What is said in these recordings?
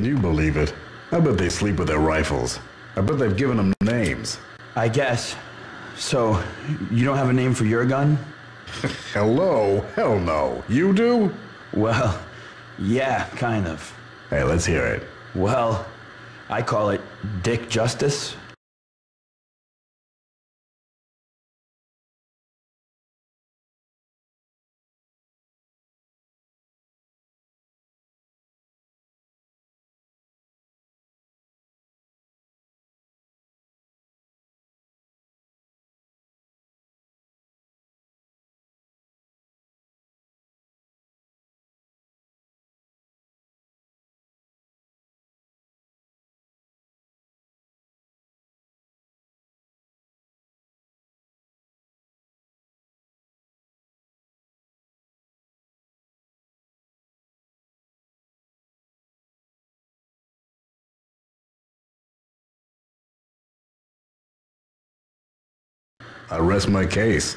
Can you believe it? I bet they sleep with their rifles. I bet they've given them names. I guess. So, you don't have a name for your gun? Hello? Hell no. You do? Well, yeah, kind of. Hey, let's hear it. Well, I call it Dick Justice. I rest my case.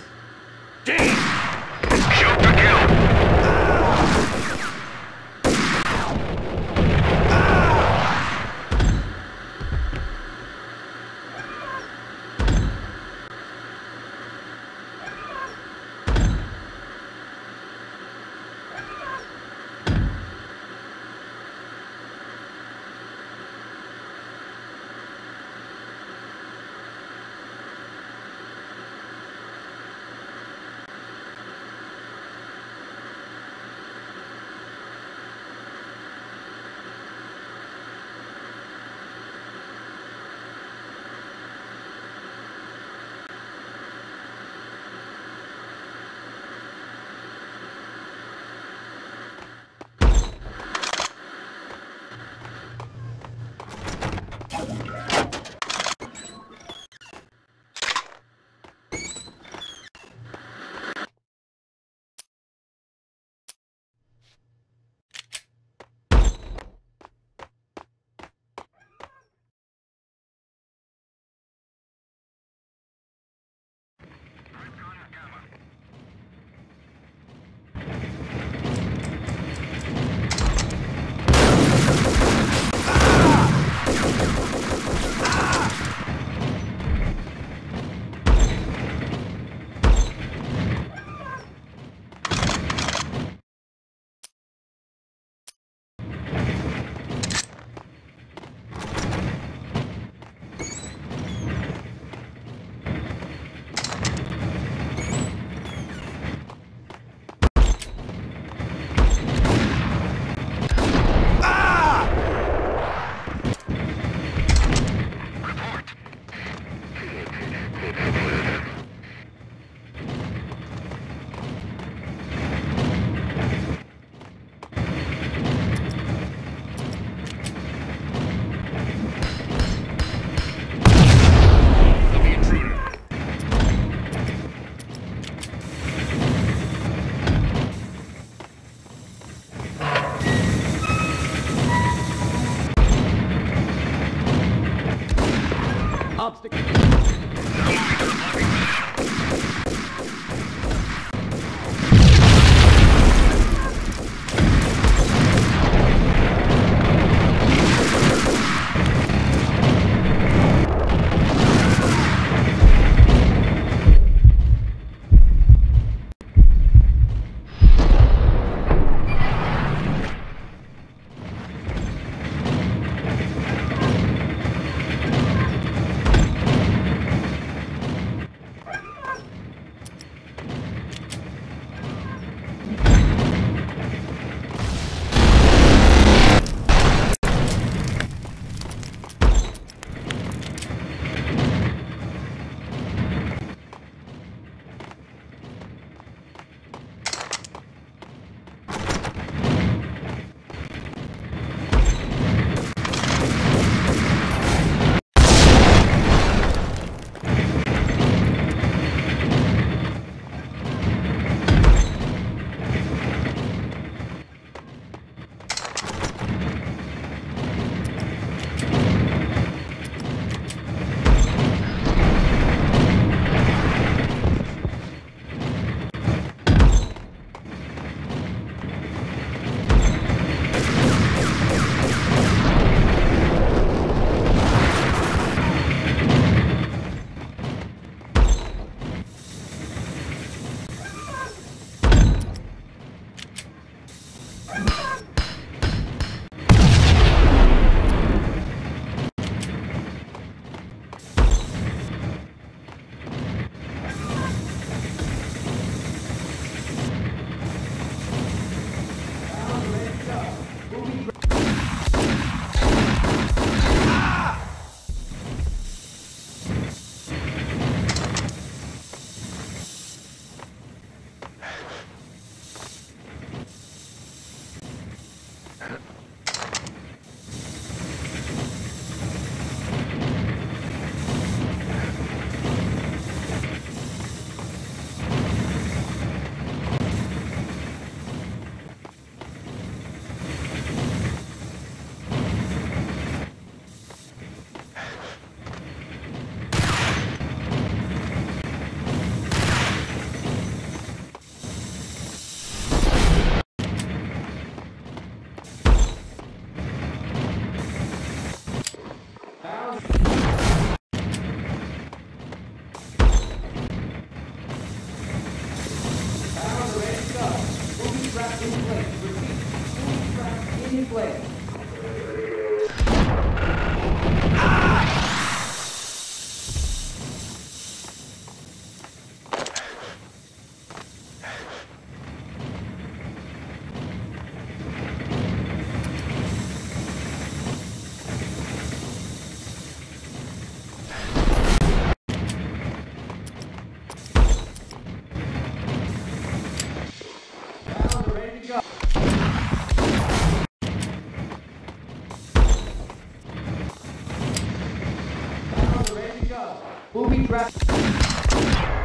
We'll be dressed.